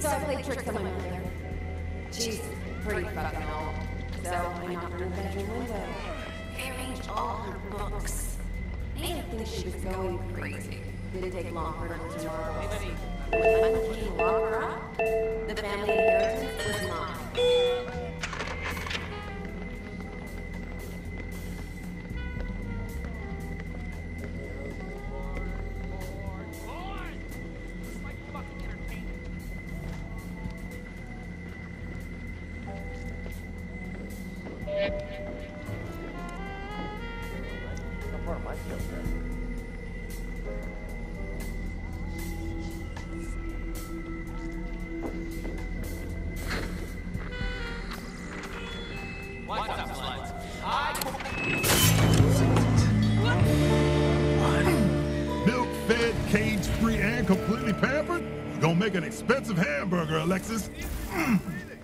So I played tricks on my mother. She's pretty fucking old. So I knocked her bedroom window. Rearranged all her books. Made her think she was going crazy. Didn't take long for her to marvel. Free, and completely pampered? We Gonna make an expensive hamburger, Aleksis. Mm.